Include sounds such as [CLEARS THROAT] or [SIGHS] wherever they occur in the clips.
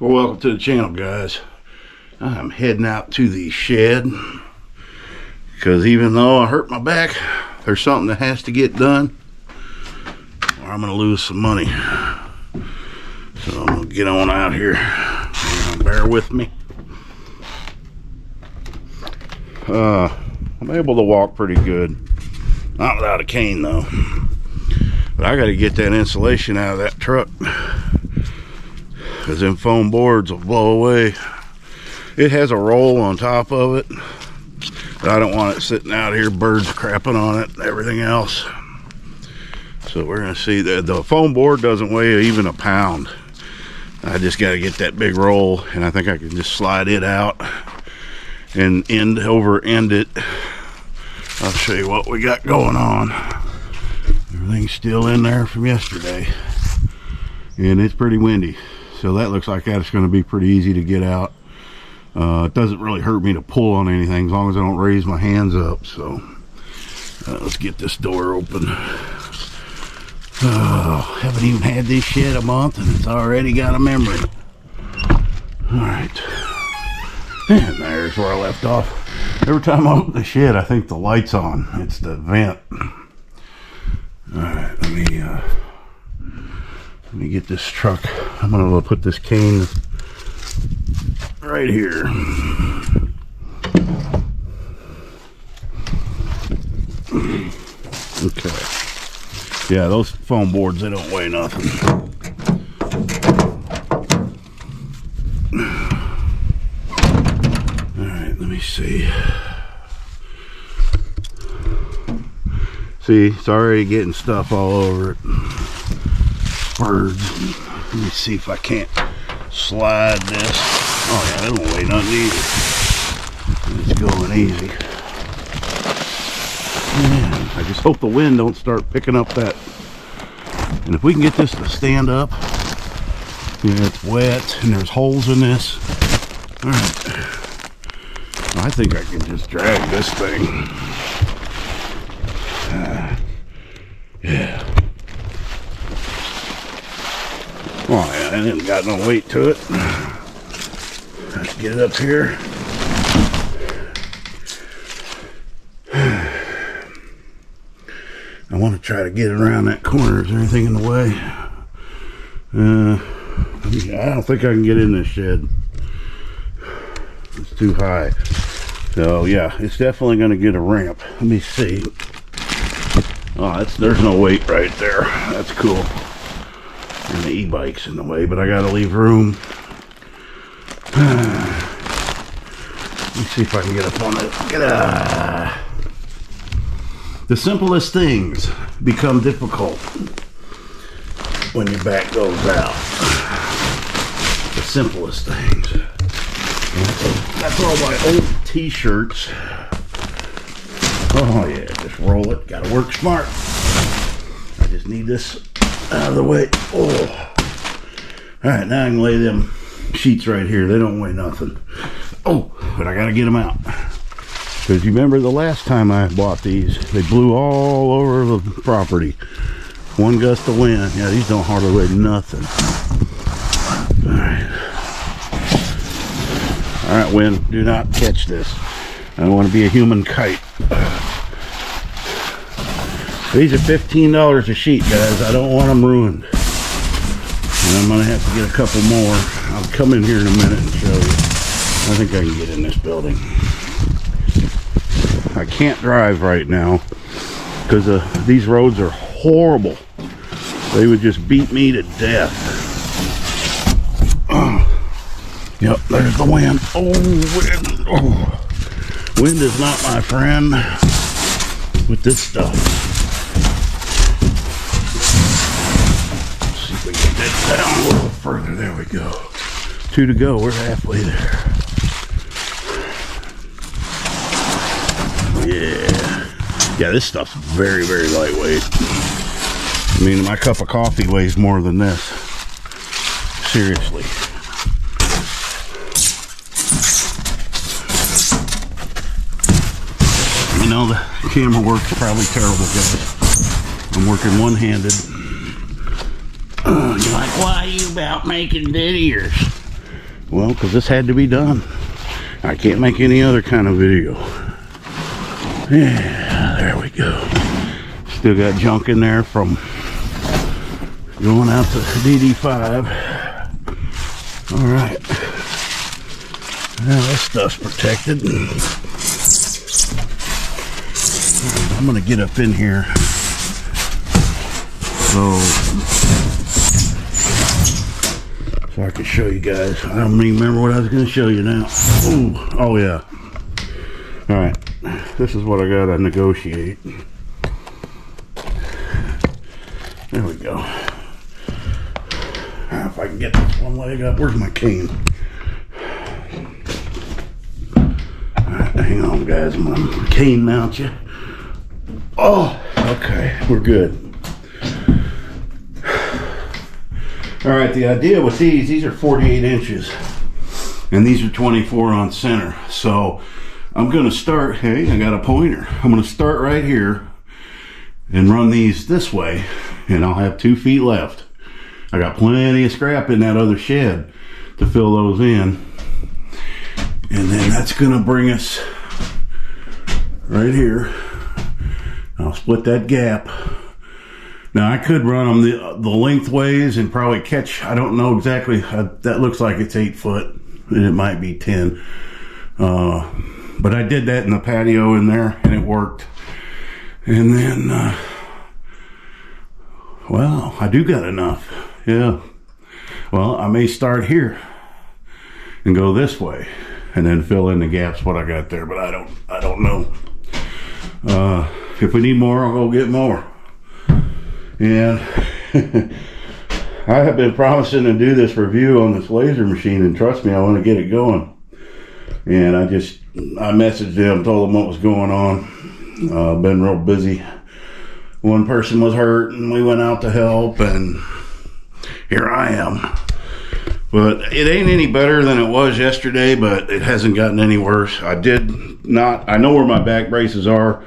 Well, welcome to the channel, guys. I'm heading out to the shed because even though I hurt my back, there's something that has to get done or I'm going to lose some money. So I'm going to get on out here. Bear with me. Uh, I'm able to walk pretty good. Not without a cane, though. But I got to get that insulation out of that truck because them foam boards will blow away. It has a roll on top of it, but I don't want it sitting out here, birds crapping on it, everything else. So we're gonna see that the foam board doesn't weigh even a pound. I just got to get that big roll, and I think I can just slide it out and end over end it. I'll show you what we got going on. Everything's still in there from yesterday, and it's pretty windy. So that looks like that's going to be pretty easy to get out. Uh, it doesn't really hurt me to pull on anything as long as I don't raise my hands up. So uh, let's get this door open. Oh, haven't even had this shed a month and it's already got a memory. All right. And there's where I left off. Every time I open the shed, I think the light's on. It's the vent. All right, let me uh, let me get this truck. I'm gonna put this cane right here. Okay. Yeah, those foam boards, they don't weigh nothing. See. See, it's already getting stuff all over it. Let me see if I can't slide this. Oh yeah, that don't weigh nothing either. It's going easy. Man, I just hope the wind don't start picking up that. And if we can get this to stand up, yeah, it's wet and there's holes in this. All right. I think I can just drag this thing. Uh, yeah. Yeah, it ain't got no weight to it. Let's get it up here. I want to try to get around that corner. Is there anything in the way? Uh, I don't think I can get in this shed. It's too high. So yeah, it's definitely going to get a ramp. Let me see. Oh, there's no weight right there. That's cool. And the e-bike's in the way, but I got to leave room. [SIGHS] Let me see if I can get up on it. Get up. The simplest things become difficult when your back goes out. [SIGHS] The simplest things. That's all my old t-shirts. Oh yeah, just roll it. Gotta work smart. I just need this out of the way. Oh. Alright, now I can lay them sheets right here. They don't weigh nothing. Oh, but I gotta get them out. Because you remember the last time I bought these, they blew all over the property. One gust of wind. Yeah, these don't hardly weigh nothing. Alright. Alright, wind, do not catch this. I don't want to be a human kite. These are $15 a sheet, guys. I don't want them ruined. And I'm going to have to get a couple more. I'll come in here in a minute and show you. I think I can get in this building. I can't drive right now because uh, these roads are horrible. They would just beat me to death. [CLEARS THROAT] Yep, there's the wind. Oh, wind. Oh. Wind is not my friend with this stuff. Let's see if we can get that down a little further. There we go. Two to go. We're halfway there. Yeah. Yeah, this stuff's very, very lightweight. I mean, my cup of coffee weighs more than this. Seriously. You know, the camera work's probably terrible, guys. I'm working one-handed. Like, why are you about making videos? Well, because this had to be done. I can't make any other kind of video. Yeah, there we go. Still got junk in there from going out to DD5. All right. Now this stuff's protected. I'm gonna get up in here. So, so I can show you guys. I don't remember what I was gonna show you now. Ooh, oh yeah. All right, this is what I gotta negotiate. There we go. Ah, if I can get this one leg up, where's my cane? hang on, guys. I'm gonna cane mount you. Oh, okay, we're good. All right, the idea with these, these are 48 inches, and these are 24 on center. So I'm gonna start, hey, I got a pointer. I'm gonna start right here and run these this way, and I'll have two feet left. I got plenty of scrap in that other shed to fill those in. And then that's gonna bring us right here. I'll split that gap. Now I could run them the, the lengthways and probably catch, I don't know exactly, uh, that looks like it's eight foot and it might be 10. Uh, but I did that in the patio in there and it worked. And then, uh, well, I do got enough. Yeah. Well, I may start here and go this way and then fill in the gaps what I got there, but I don't, I don't know. Uh, if we need more, I'll go get more. And [LAUGHS] I have been promising to do this review on this laser machine, and trust me, I want to get it going. And I just, I messaged them, told them what was going on. Uh, been real busy. One person was hurt, and we went out to help, and here I am. But it ain't any better than it was yesterday, but it hasn't gotten any worse. I did not, I know where my back braces are.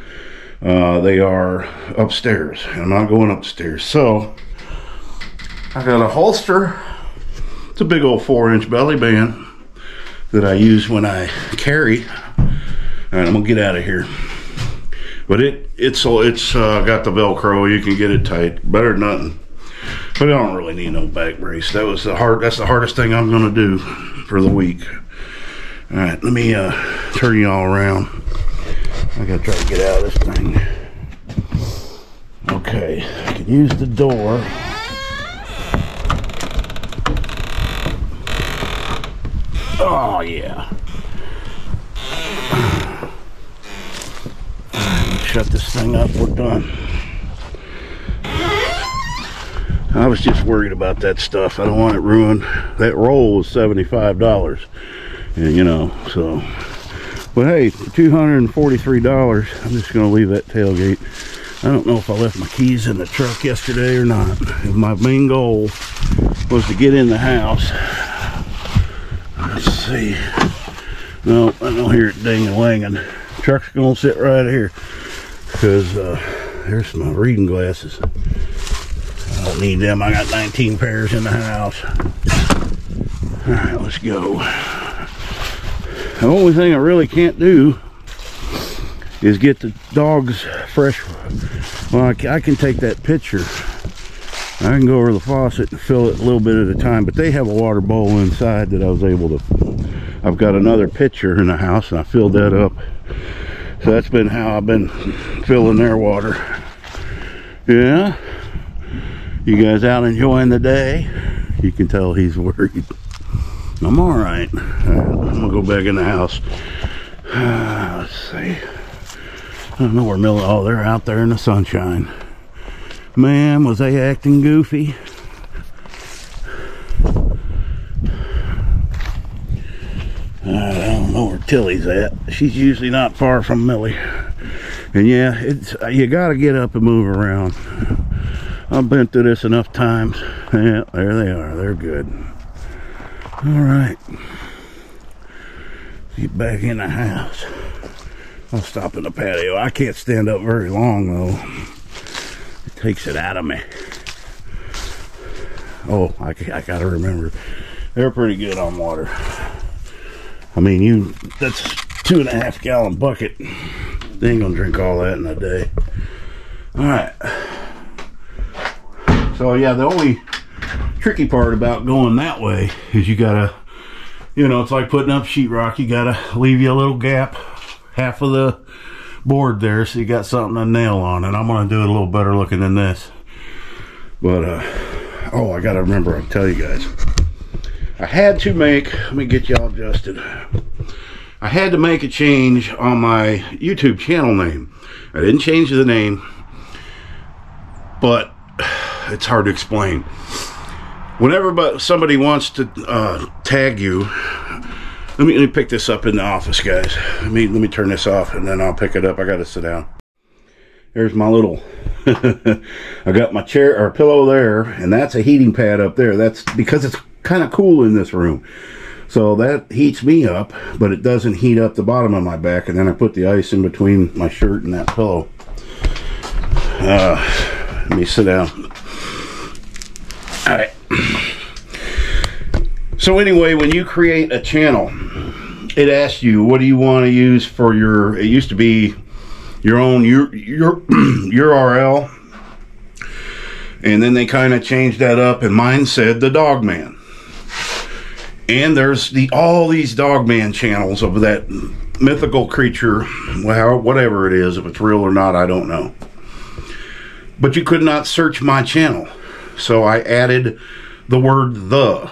Uh, they are upstairs. I'm not going upstairs. So, I got a holster. It's a big old four inch belly band that I use when I carry. All right, I'm gonna get out of here. But it it's it's uh, got the Velcro. You can get it tight. Better than nothing. But I don't really need no back brace. That was the hard. That's the hardest thing I'm gonna do for the week. All right, let me uh, turn you all around. I gotta try to get out of this thing. Okay, I can use the door. Oh yeah. Shut this thing up. We're done. I was just worried about that stuff. I don't want it ruined. That roll was $75. And you know, so. But hey, $243, I'm just going to leave that tailgate. I don't know if I left my keys in the truck yesterday or not. My main goal was to get in the house. Let's see. No, I don't hear it ding and langing. Truck's going to sit right here. Because uh, there's my reading glasses. I don't need them. I got 19 pairs in the house. All right, let's go. The only thing I really can't do is get the dogs fresh. Well, I, I can take that pitcher. I can go over the faucet and fill it a little bit at a time, but they have a water bowl inside that I was able to. I've got another pitcher in the house and I filled that up. So that's been how I've been filling their water. Yeah. You guys out enjoying the day? You can tell he's [LAUGHS] worried. I'm all right. I'm gonna go back in the house. Uh, [SIGHS] let's see. I don't know where Miller. Oh, they're out there in the sunshine. Man, was they acting goofy? I don't know where Tilly's at. She's usually not far from Millie. And yeah, it's you got to get up and move around. I've been through this enough times. Yeah, there they are. They're good. All right. Get back in the house. I'll stop in the patio. I can't stand up very long though. It takes it out of me. Oh, I, I gotta remember. they're pretty good on water. I mean, you that's two and a half gallon bucket. They ain't gonna drink all that in a day. All right. So yeah, the only tricky part about going that way is you gotta, you know, it's like putting up sheetrock. You gotta leave you a little gap, half of the board there, so you got something to nail on. And I'm gonna do it a little better looking than this. But uh, oh, I gotta remember. I'll tell you guys. I had to make. Let me get y'all adjusted. I had to make a change on my YouTube channel name. I didn't change the name, but [SIGHS] it's hard to explain. Whenever somebody wants to uh, tag you, let me, let me pick this up in the office, guys. Let me let me turn this off, and then I'll pick it up. I got to sit down. There's my little. [LAUGHS] I got my chair or pillow there, and that's a heating pad up there. That's because it's kind of cool in this room. So that heats me up, but it doesn't heat up the bottom of my back. And then I put the ice in between my shirt and that pillow. Uh, let me sit down. All right. [CLEARS THROAT] So anyway, when you create a channel, it asks you, what do you want to use for your, it used to be your own your, your [CLEARS THROAT] URL. And then they kind of changed that up and mine said the dog man and there's the all these dogman channels of that mythical creature well whatever it is if it's real or not i don't know but you could not search my channel so i added the word the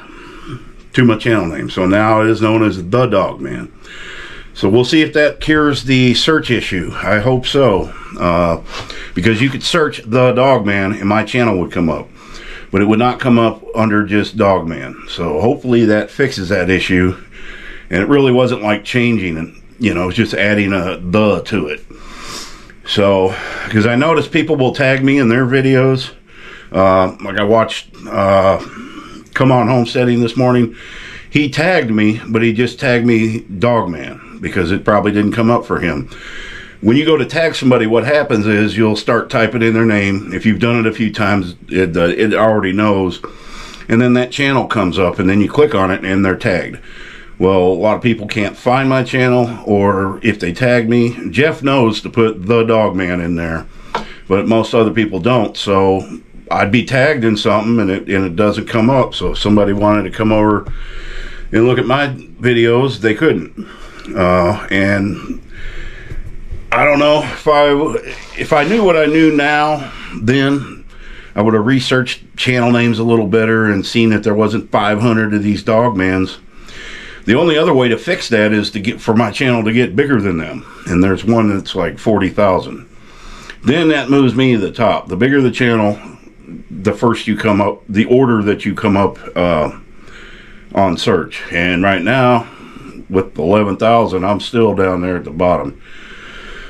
to my channel name so now it is known as the dogman so we'll see if that cures the search issue i hope so uh, because you could search the dogman and my channel would come up but it would not come up under just Dogman. So hopefully that fixes that issue. And it really wasn't like changing and you know, it was just adding a the to it. So, because I noticed people will tag me in their videos. Uh, like I watched uh, Come On Homesteading this morning. He tagged me, but he just tagged me Dogman because it probably didn't come up for him when you go to tag somebody, what happens is you'll start typing in their name. If you've done it a few times, it, uh, it already knows. And then that channel comes up, and then you click on it, and they're tagged. Well, a lot of people can't find my channel, or if they tag me, Jeff knows to put the dog man in there, but most other people don't. So I'd be tagged in something, and it and it doesn't come up. So if somebody wanted to come over and look at my videos, they couldn't. Uh, and I don't know if I if I knew what I knew now then I would have researched channel names a little better and seen that there wasn't 500 of these dogmans. The only other way to fix that is to get for my channel to get bigger than them, and there's one that's like 40,000. Then that moves me to the top. The bigger the channel, the first you come up, the order that you come up uh, on search. And right now, with 11,000, I'm still down there at the bottom.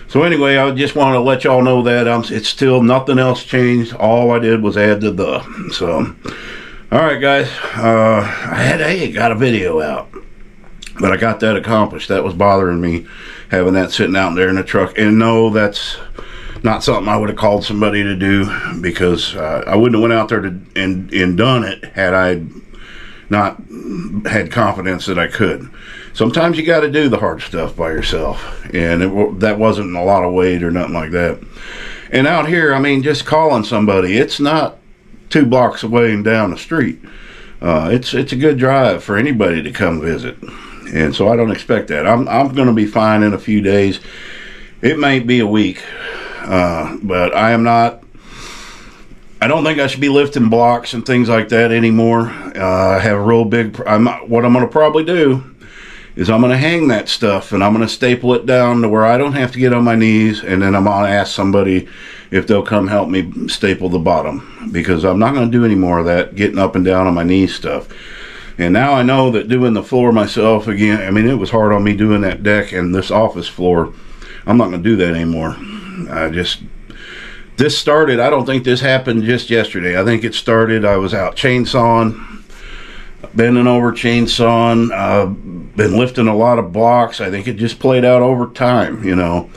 So anyway, I just want to let y'all know that I'm, it's still nothing else changed. All I did was add the the. So, all right, guys. Uh, I had hey, got a video out, but I got that accomplished. That was bothering me having that sitting out there in the truck. And no, that's not something I would have called somebody to do because uh, I wouldn't have went out there to, and and done it had I not had confidence that I could sometimes you got to do the hard stuff by yourself, and it, that wasn't a lot of weight or nothing like that. And out here, I mean, just calling somebody, it's not two blocks away and down the street. Uh, it's it's a good drive for anybody to come visit, and so I don't expect that. I'm I'm going to be fine in a few days. It may be a week, uh, but I am not. I don't think I should be lifting blocks and things like that anymore. Uh, I have a real big. I'm what I'm going to probably do is I'm going to hang that stuff and I'm going to staple it down to where I don't have to get on my knees and then I'm going to ask somebody if they'll come help me staple the bottom because I'm not going to do any more of that getting up and down on my knees stuff. And now I know that doing the floor myself again, I mean, it was hard on me doing that deck and this office floor. I'm not going to do that anymore. I just, this started, I don't think this happened just yesterday. I think it started, I was out chainsawing bending over chainsawing uh, been lifting a lot of blocks i think it just played out over time you know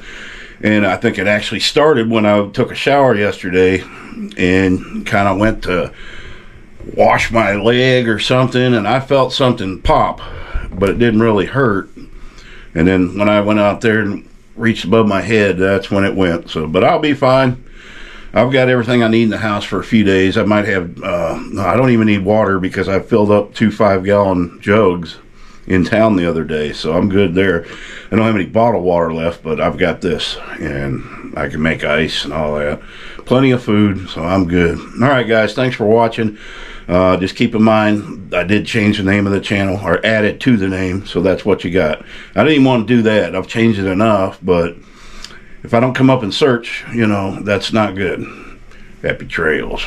and i think it actually started when i took a shower yesterday and kind of went to wash my leg or something and I felt something pop, but it didn't really hurt. And then when I went out there and reached above my head, that's when it went. So, but I'll be fine. I've got everything I need in the house for a few days. I might have, uh, I don't even need water because I filled up two five gallon jugs in town the other day. So I'm good there. I don't have any bottled water left, but I've got this and I can make ice and all that. Plenty of food, so I'm good. All right, guys, thanks for watching. Uh, just keep in mind, I did change the name of the channel or add it to the name, so that's what you got. I didn't even want to do that. I've changed it enough, but if I don't come up and search, you know, that's not good. Happy trails.